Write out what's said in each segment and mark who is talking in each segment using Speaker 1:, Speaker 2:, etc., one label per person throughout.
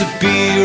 Speaker 1: to be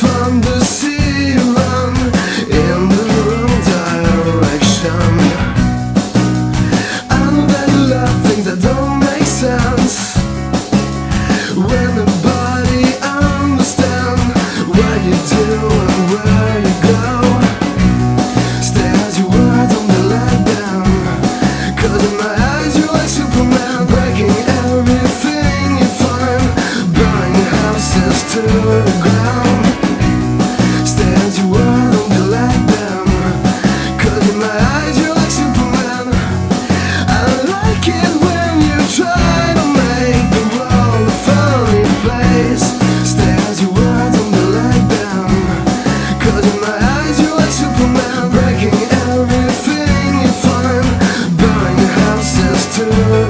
Speaker 1: from the sea run in the wrong direction. you.